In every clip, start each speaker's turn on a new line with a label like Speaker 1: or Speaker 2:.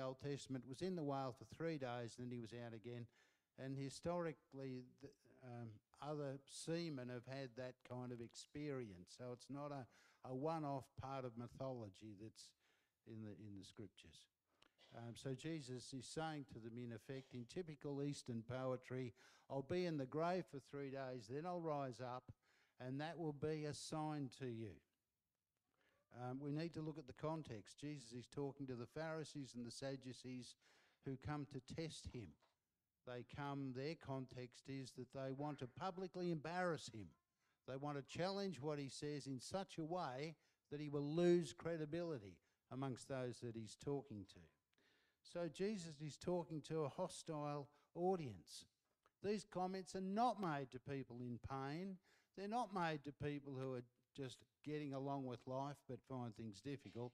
Speaker 1: Old Testament was in the whale for three days, then he was out again. And historically, the, um, other seamen have had that kind of experience. So it's not a, a one off part of mythology that's in the, in the scriptures. Um, so Jesus is saying to them, in effect, in typical Eastern poetry, I'll be in the grave for three days, then I'll rise up, and that will be a sign to you. Um, we need to look at the context. Jesus is talking to the Pharisees and the Sadducees who come to test him. They come, their context is that they want to publicly embarrass him. They want to challenge what he says in such a way that he will lose credibility amongst those that he's talking to. So Jesus is talking to a hostile audience. These comments are not made to people in pain. They're not made to people who are just getting along with life but find things difficult.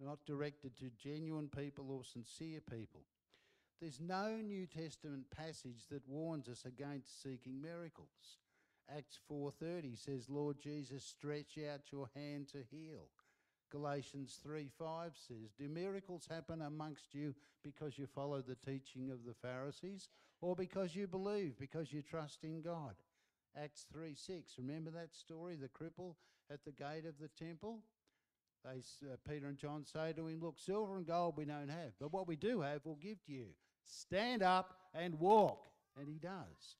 Speaker 1: Not directed to genuine people or sincere people. There's no New Testament passage that warns us against seeking miracles. Acts 4:30 says, "Lord Jesus, stretch out your hand to heal." Galatians 3:5 says, "Do miracles happen amongst you because you follow the teaching of the Pharisees or because you believe, because you trust in God?" Acts 3 6. Remember that story, the cripple at the gate of the temple? They, uh, Peter and John say to him, Look, silver and gold we don't have, but what we do have we'll give to you. Stand up and walk. And he does.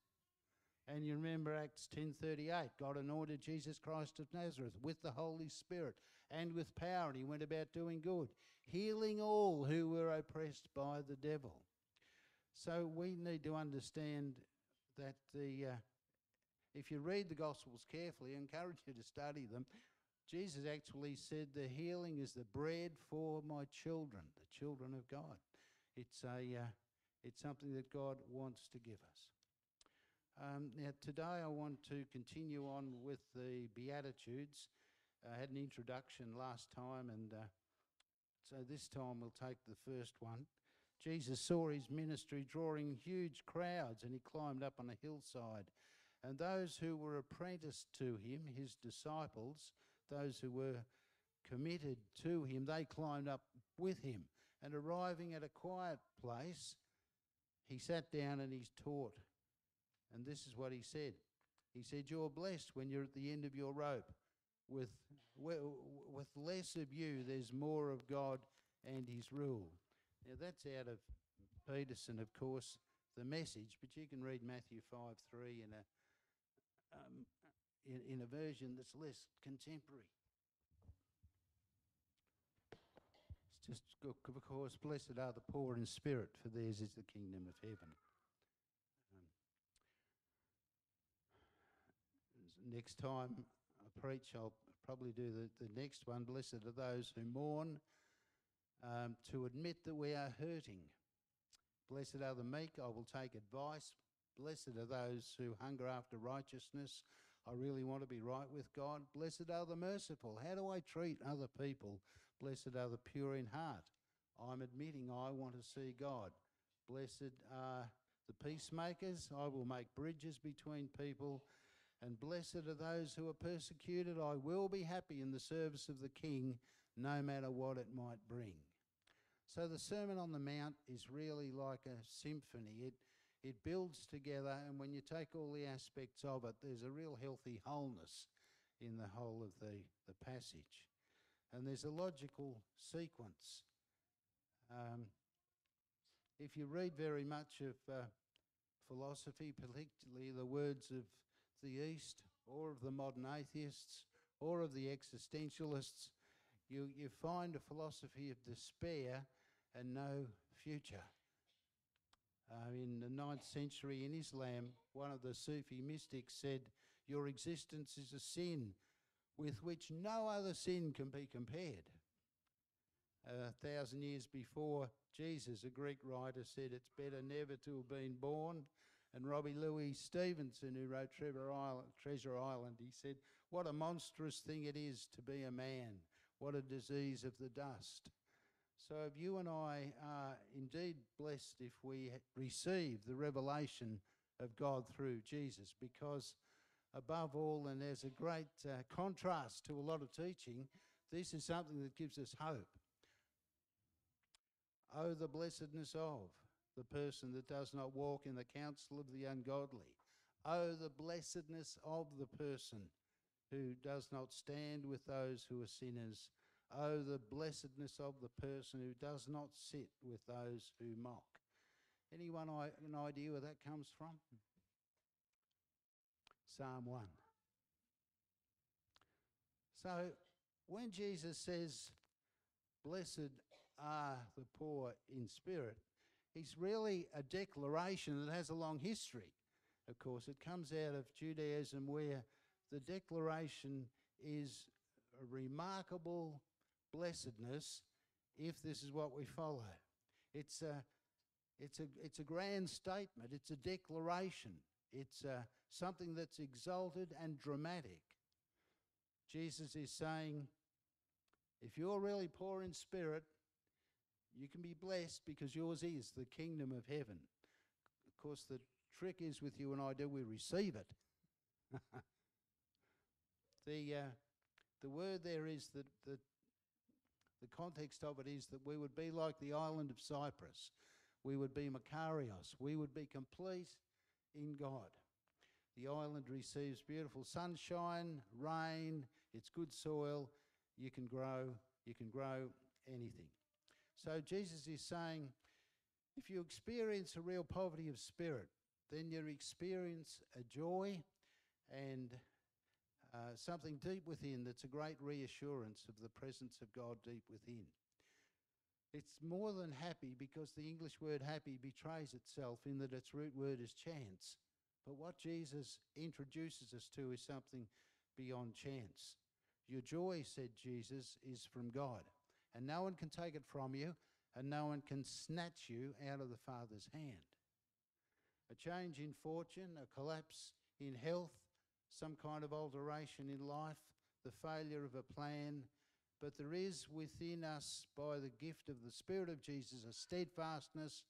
Speaker 1: And you remember Acts 10:38, God anointed Jesus Christ of Nazareth with the Holy Spirit and with power, and he went about doing good, healing all who were oppressed by the devil. So we need to understand that the uh, if you read the Gospels carefully, I encourage you to study them. Jesus actually said, The healing is the bread for my children, the children of God. It's, a, uh, it's something that God wants to give us. Um, now, today I want to continue on with the Beatitudes. I had an introduction last time, and uh, so this time we'll take the first one. Jesus saw his ministry drawing huge crowds, and he climbed up on a hillside. And those who were apprenticed to him, his disciples, those who were committed to him, they climbed up with him. And arriving at a quiet place, he sat down and he taught. And this is what he said He said, You're blessed when you're at the end of your rope. With, with less of you, there's more of God and his rule. Now, that's out of Peterson, of course, the message, but you can read Matthew 5 3 in a, um, in, in a version that's less contemporary. It's just, of course, blessed are the poor in spirit, for theirs is the kingdom of heaven. Um, next time I preach, I'll probably do the, the next one. Blessed are those who mourn, um, to admit that we are hurting. Blessed are the meek, I will take advice. Blessed are those who hunger after righteousness. I really want to be right with God. Blessed are the merciful. How do I treat other people? Blessed are the pure in heart. I'm admitting I want to see God. Blessed are the peacemakers. I will make bridges between people. And blessed are those who are persecuted. I will be happy in the service of the King, no matter what it might bring. So the Sermon on the Mount is really like a symphony. It it builds together, and when you take all the aspects of it, there's a real healthy wholeness in the whole of the, the passage. And there's a logical sequence. Um, if you read very much of uh, philosophy, particularly the words of the East or of the modern atheists or of the existentialists, you, you find a philosophy of despair and no future. Uh, in the 9th century in Islam, one of the Sufi mystics said, Your existence is a sin with which no other sin can be compared. A thousand years before Jesus, a Greek writer said, It's better never to have been born. And Robbie Louis Stevenson, who wrote Island, Treasure Island, he said, What a monstrous thing it is to be a man. What a disease of the dust. So, if you and I are indeed blessed if we receive the revelation of God through Jesus, because above all, and there's a great uh, contrast to a lot of teaching, this is something that gives us hope. Oh, the blessedness of the person that does not walk in the counsel of the ungodly. Oh, the blessedness of the person who does not stand with those who are sinners. Oh, the blessedness of the person who does not sit with those who mock. Anyone an idea where that comes from? Psalm 1. So when Jesus says, Blessed are the poor in spirit, he's really a declaration that has a long history. Of course, it comes out of Judaism where the declaration is a remarkable blessedness if this is what we follow. It's a, it's a, it's a grand statement, it's a declaration, it's uh, something that's exalted and dramatic. Jesus is saying, if you're really poor in spirit, you can be blessed because yours is the kingdom of heaven. Of course, the trick is with you and I do we receive it. the, uh, the word there is that, that the context of it is that we would be like the island of Cyprus. We would be Makarios. We would be complete in God. The island receives beautiful sunshine, rain, it's good soil. You can grow, you can grow anything. So Jesus is saying if you experience a real poverty of spirit, then you experience a joy and uh, something deep within that's a great reassurance of the presence of God deep within. It's more than happy because the English word happy betrays itself in that its root word is chance. But what Jesus introduces us to is something beyond chance. Your joy, said Jesus, is from God, and no one can take it from you, and no one can snatch you out of the Father's hand. A change in fortune, a collapse in health, some kind of alteration in life, the failure of a plan, but there is within us, by the gift of the Spirit of Jesus, a steadfastness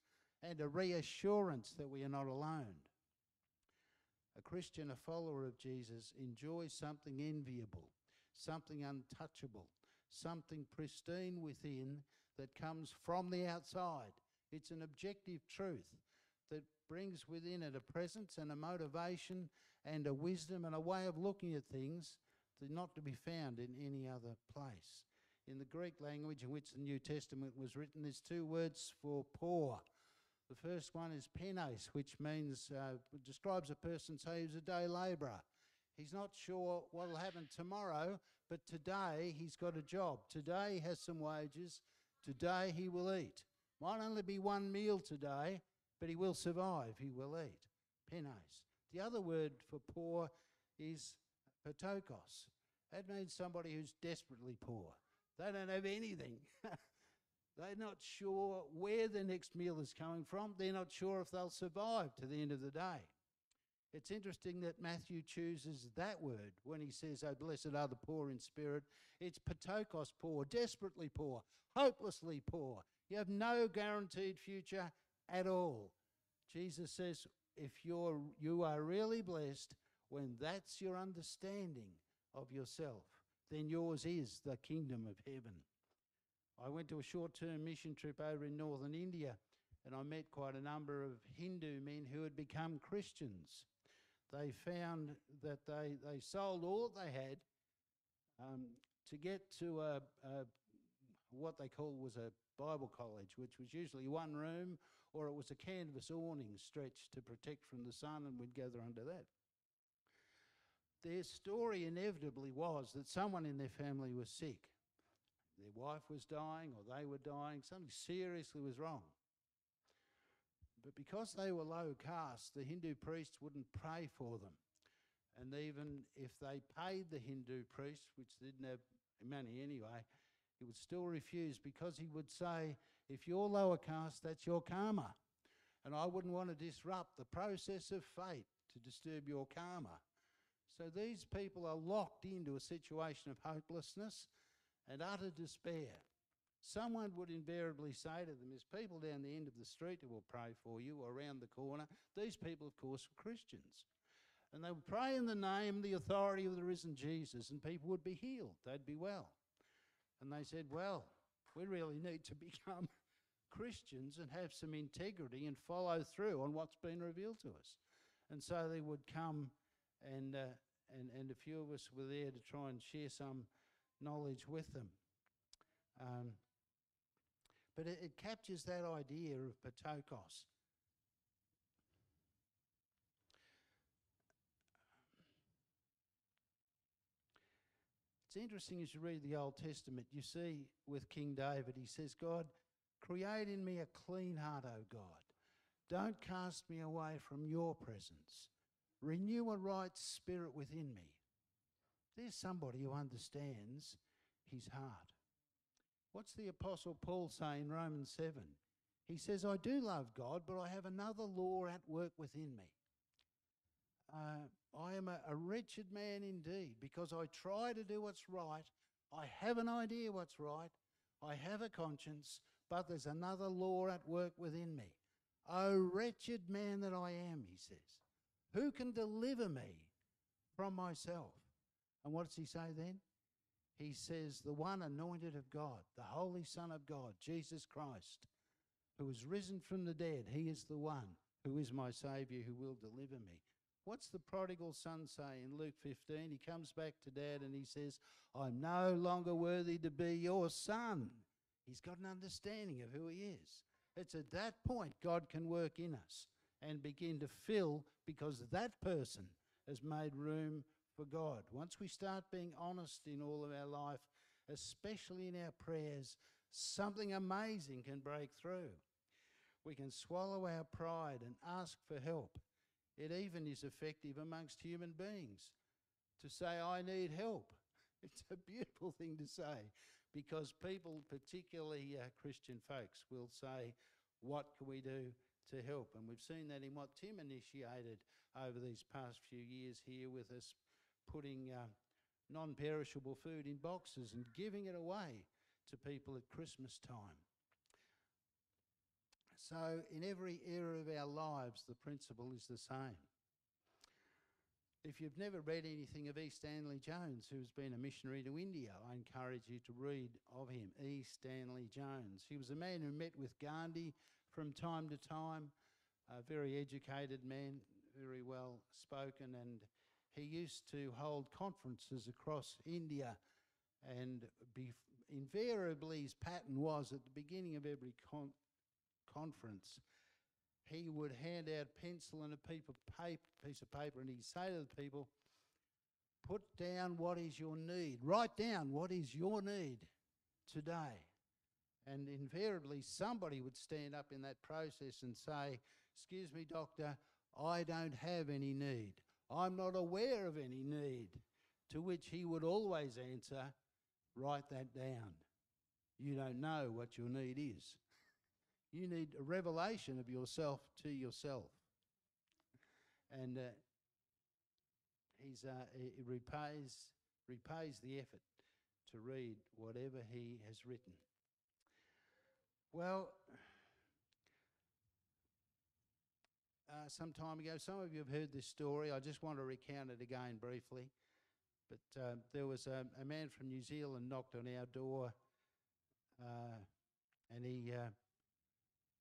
Speaker 1: and a reassurance that we are not alone. A Christian, a follower of Jesus, enjoys something enviable, something untouchable, something pristine within that comes from the outside. It's an objective truth that brings within it a presence and a motivation and a wisdom and a way of looking at things that not to be found in any other place. In the Greek language in which the New Testament was written, there's two words for poor. The first one is penes, which means, uh, describes a person, say, who's a day labourer. He's not sure what will happen tomorrow, but today he's got a job. Today he has some wages. Today he will eat. Might only be one meal today, but he will survive. He will eat. Penes. The other word for poor is ptochos. That means somebody who's desperately poor. They don't have anything. They're not sure where the next meal is coming from. They're not sure if they'll survive to the end of the day. It's interesting that Matthew chooses that word when he says, Oh, blessed are the poor in spirit. It's ptochos poor, desperately poor, hopelessly poor. You have no guaranteed future at all. Jesus says, if you're, you are really blessed, when that's your understanding of yourself, then yours is the kingdom of heaven. I went to a short term mission trip over in northern India and I met quite a number of Hindu men who had become Christians. They found that they, they sold all they had um, to get to a, a, what they called was a Bible college, which was usually one room or it was a canvas awning stretched to protect from the sun, and we'd gather under that. Their story inevitably was that someone in their family was sick their wife was dying or they were dying, something seriously was wrong. But because they were low caste, the Hindu priests wouldn't pray for them. And even if they paid the Hindu priest, which didn't have money anyway, he would still refuse because he would say, if you're lower caste, that's your karma. And I wouldn't want to disrupt the process of fate to disturb your karma. So these people are locked into a situation of hopelessness and utter despair, someone would invariably say to them, There's people down the end of the street who will pray for you or around the corner. These people, of course, were Christians. And they would pray in the name, the authority of the risen Jesus, and people would be healed. They'd be well. And they said, Well, we really need to become Christians and have some integrity and follow through on what's been revealed to us. And so they would come, and, uh, and, and a few of us were there to try and share some knowledge with them. Um, but it, it captures that idea of ptochos. It's interesting as you read the Old Testament, you see with King David, he says, God, create in me a clean heart, O God. Don't cast me away from your presence. Renew a right spirit within me. There's somebody who understands his heart. What's the Apostle Paul say in Romans 7? He says, I do love God, but I have another law at work within me. Uh, I am a, a wretched man indeed because I try to do what's right. I have an idea what's right. I have a conscience, but there's another law at work within me. O wretched man that I am, he says, who can deliver me from myself? And what does he say then? He says, The one anointed of God, the Holy Son of God, Jesus Christ, who is risen from the dead, he is the one who is my Saviour who will deliver me. What's the prodigal son say in Luke 15? He comes back to dad and he says, I'm no longer worthy to be your son. He's got an understanding of who he is. It's at that point God can work in us and begin to fill because that person has made room for God. Once we start being honest in all of our life, especially in our prayers, something amazing can break through. We can swallow our pride and ask for help. It even is effective amongst human beings to say, I need help. It's a beautiful thing to say because people, particularly uh, Christian folks, will say, What can we do to help? And we've seen that in what Tim initiated over these past few years here with us putting uh, non perishable food in boxes and giving it away to people at Christmas time. So, in every area of our lives, the principle is the same. If you've never read anything of E. Stanley Jones, who's been a missionary to India, I encourage you to read of him, E. Stanley Jones. He was a man who met with Gandhi from time to time, a very educated man, very well spoken, and he used to hold conferences across India. And invariably, his pattern was at the beginning of every con- conference, he would hand out pencil and a piece of paper, piece of paper, and he'd say to the people, "Put down what is your need. Write down what is your need today." And invariably, somebody would stand up in that process and say, "Excuse me, doctor, I don't have any need. I'm not aware of any need." To which he would always answer, "Write that down. You don't know what your need is." You need a revelation of yourself to yourself. And uh, he's, uh, he repays, repays the effort to read whatever he has written. Well, uh, some time ago, some of you have heard this story. I just want to recount it again briefly. But uh, there was a, a, man from New Zealand knocked on our door, uh, and he uh,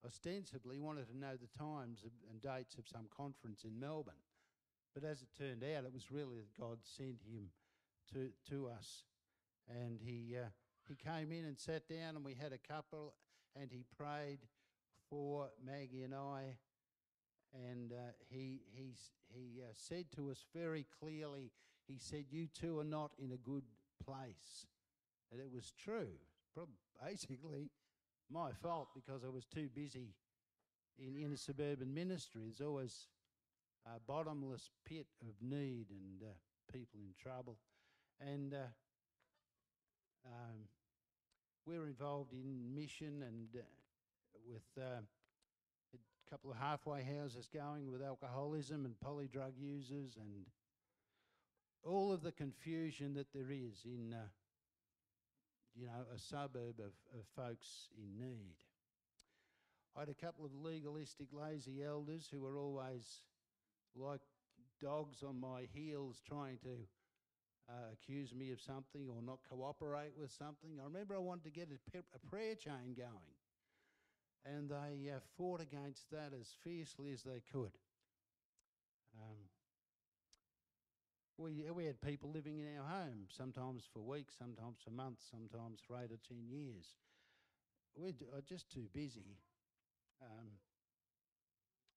Speaker 1: ostensibly wanted to know the times and dates of some conference in Melbourne. But as it turned out, it was really that God sent him to, to us. And he, uh, he came in and sat down, and we had a couple, and he prayed for Maggie and I. And uh, he, he, he uh, said to us very clearly, he said, You two are not in a good place. And it was true. Basically, my fault because I was too busy in inner suburban ministry. There's always a bottomless pit of need and uh, people in trouble. And uh, um, we're involved in mission and uh, with uh, a couple of halfway houses going with alcoholism and polydrug users and all of the confusion that there is in uh, you know, a suburb of, of folks in need. I had a couple of legalistic, lazy elders who were always like dogs on my heels trying to uh, accuse me of something or not cooperate with something. I remember I wanted to get a, a prayer chain going. and they uh, fought against that as fiercely as they could. Um, we, we had people living in our home, sometimes for weeks, sometimes for months, sometimes for eight or ten years. We're uh, just too busy. Um,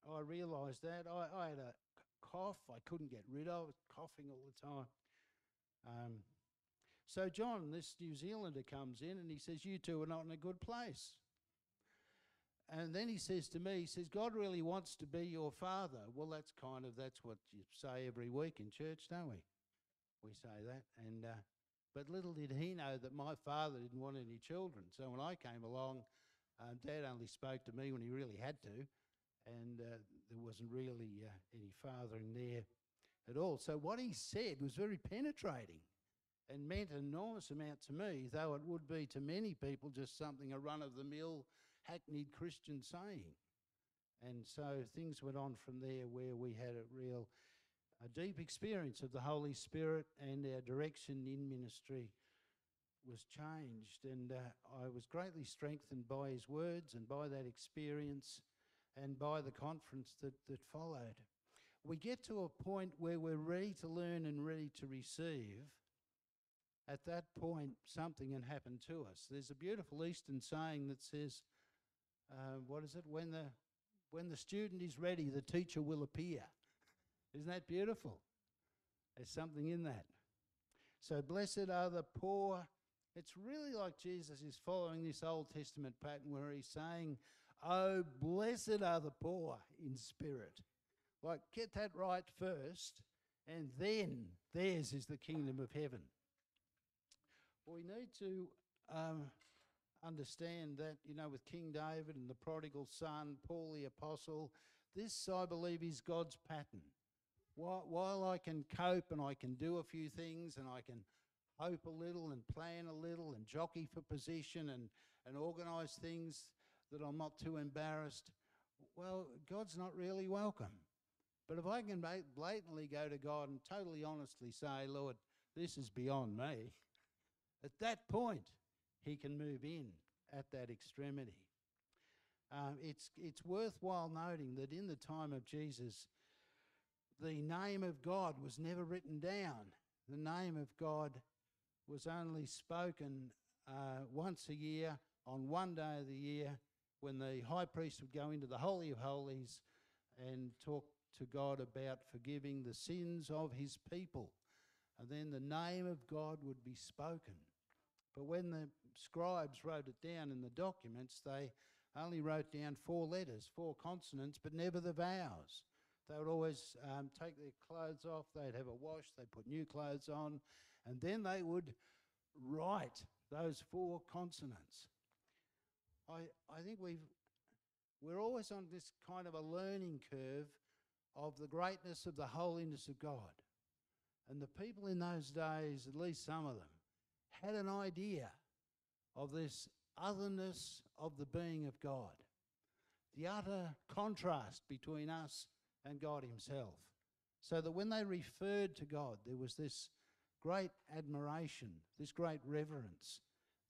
Speaker 1: I realised that. I, I had a cough I couldn't get rid of, coughing all the time. Um, so John, this New Zealander, comes in and he says, You two are not in a good place. And then he says to me, he says, God really wants to be your father. Well, that's kind of, that's what you say every week in church, don't we? We say that. And, uh, but little did he know that my father didn't want any children. So when I came along, um, Dad only spoke to me when he really had to. And uh, there wasn't really uh, any fathering there at all. So what he said was very penetrating and meant an enormous amount to me, though it would be to many people just something a run of the mill hackneyed Christian saying. And so things went on from there where we had a real, a deep experience of the Holy Spirit and our direction in ministry was changed. And uh, I was greatly strengthened by his words and by that experience and by the conference that, that followed. We get to a point where we're ready to learn and ready to receive. At that point, something can happen to us. There's a beautiful Eastern saying that says, uh, what is it? When the when the student is ready, the teacher will appear. Isn't that beautiful? There's something in that. So blessed are the poor. It's really like Jesus is following this Old Testament pattern where he's saying, Oh, blessed are the poor in spirit. Like, get that right first, and then theirs is the kingdom of heaven. We need to um, understand that, you know, with King David and the prodigal son, Paul the apostle, this, I believe, is God's pattern. While, while I can cope and I can do a few things and I can hope a little and plan a little and jockey for position and, and organise things that I'm not too embarrassed, well, God's not really welcome. But if I can blatantly go to God and totally honestly say, Lord, this is beyond me, at that point, he can move in at that extremity. Um, it's, it's worthwhile noting that in the time of Jesus, the name of God was never written down. The name of God was only spoken uh, once a year on one day of the year when the high priest would go into the Holy of Holies and talk to God about forgiving the sins of his people. And then the name of God would be spoken. But when the scribes wrote it down in the documents, they only wrote down four letters, four consonants, but never the vowels. They would always um, take their clothes off, they'd have a wash, they'd put new clothes on, and then they would write those four consonants. I, I think we've, we're always on this kind of a learning curve of the greatness of the holiness of God. And the people in those days, at least some of them, had an idea of this otherness of the being of God, the utter contrast between us and God Himself. So that when they referred to God, there was this great admiration, this great reverence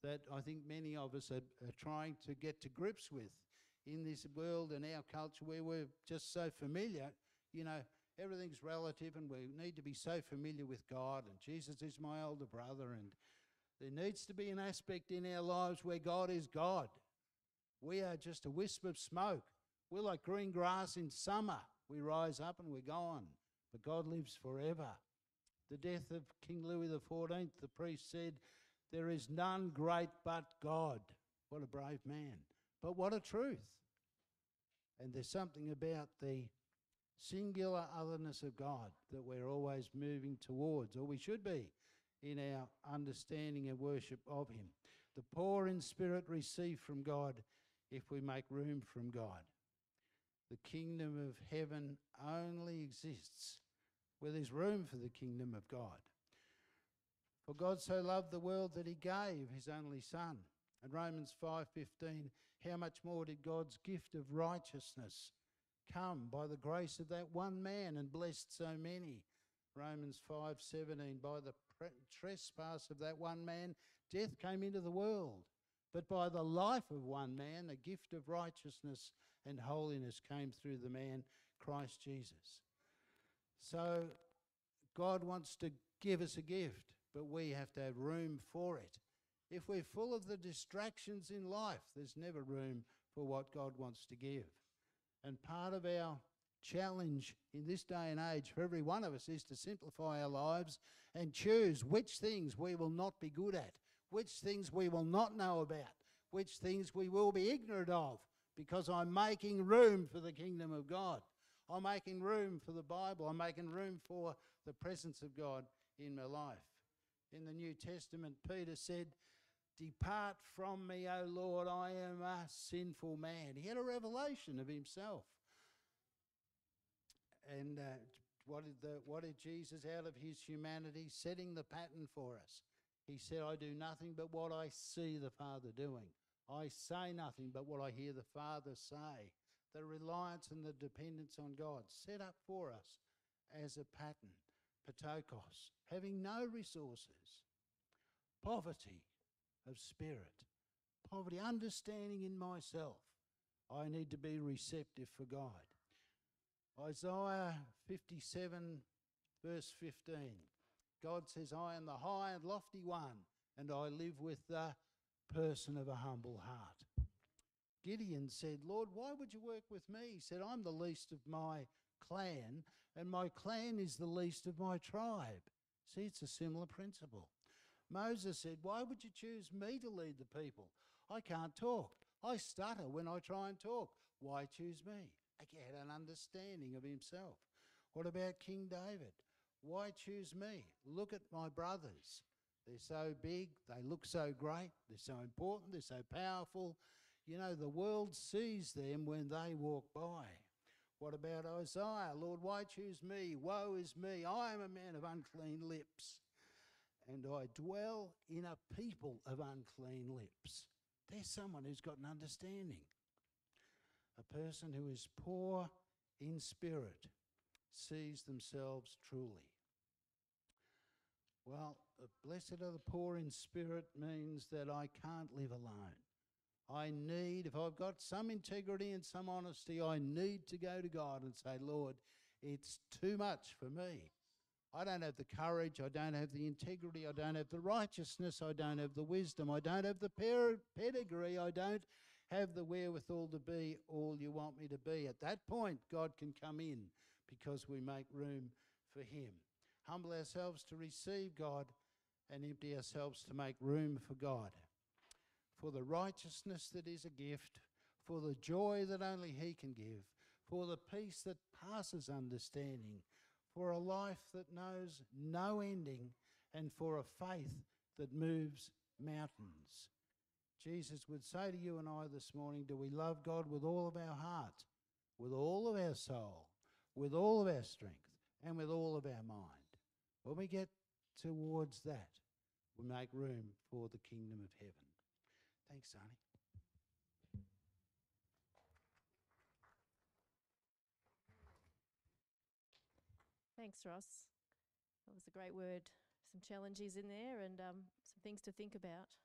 Speaker 1: that I think many of us are, are trying to get to grips with in this world and our culture where we're just so familiar. You know, everything's relative and we need to be so familiar with God and Jesus is my older brother and there needs to be an aspect in our lives where God is God. We are just a wisp of smoke. We're like green grass in summer. We rise up and we're gone. But God lives forever. The death of King Louis XIV, the priest said, There is none great but God. What a brave man. But what a truth. And there's something about the singular otherness of God that we're always moving towards, or we should be in our understanding and worship of Him. The poor in spirit receive from God if we make room from God. The kingdom of heaven only exists where there's room for the kingdom of God. For God so loved the world that he gave his only son. And Romans 5:15, how much more did God's gift of righteousness come by the grace of that one man and blessed so many? Romans 5:17, by the trespass of that one man, death came into the world. but by the life of one man, a gift of righteousness and holiness came through the man Christ Jesus. So God wants to give us a gift, but we have to have room for it. If we're full of the distractions in life, there's never room for what God wants to give. And part of our challenge in this day and age for every one of us is to simplify our lives and choose which things we will not be good at, which things we will not know about, which things we will be ignorant of, because I'm making room for the kingdom of God. I'm making room for the Bible. I'm making room for the presence of God in my life. In the New Testament, Peter said, Depart from me, O Lord, I am a sinful man. He had a revelation of himself. And uh, what, did the, what did Jesus, out of his humanity, setting the pattern for us? He said, I do nothing but what I see the Father doing. I say nothing but what I hear the Father say. The reliance and the dependence on God set up for us as a pattern. Ptochos, having no resources, poverty of spirit, poverty, understanding in myself. I need to be receptive for God. Isaiah 57, verse 15. God says, I am the high and lofty one, and I live with the person of a humble heart. Gideon said, Lord, why would you work with me? He said, I'm the least of my clan, and my clan is the least of my tribe. See, it's a similar principle. Moses said, Why would you choose me to lead the people? I can't talk. I stutter when I try and talk. Why choose me? He had an understanding of himself. What about King David? Why choose me? Look at my brothers. They're so big, they look so great, they're so important, they're so powerful. You know, the world sees them when they walk by. What about Isaiah? Lord, why choose me? Woe is me. I am a man of unclean lips, and I dwell in a people of unclean lips. There's someone who's got an understanding. A person who is poor in spirit sees themselves truly. Well, blessed are the poor in spirit means that I can't live alone. I need, if I've got some integrity and some honesty, I need to go to God and say, Lord, it's too much for me. I don't have the courage, I don't have the integrity, I don't have the righteousness, I don't have the wisdom, I don't have the pedigree, I don't have the wherewithal to be all you want me to be. At that point, God can come in because we make room for Him. Humble ourselves to receive God and empty ourselves to make room for God. For the righteousness that is a gift, for the joy that only He can give, for the peace that passes understanding, for a life that knows no ending, and for a faith that moves mountains. Jesus would say to you and I this morning do we love God with all of our heart, with all of our soul, with all of our strength, and with all of our mind? When we get towards that, we make room for the kingdom of heaven. Thanks, Sonny.
Speaker 2: Thanks, Ross. That was a great word. Some challenges in there and um, some things to think about.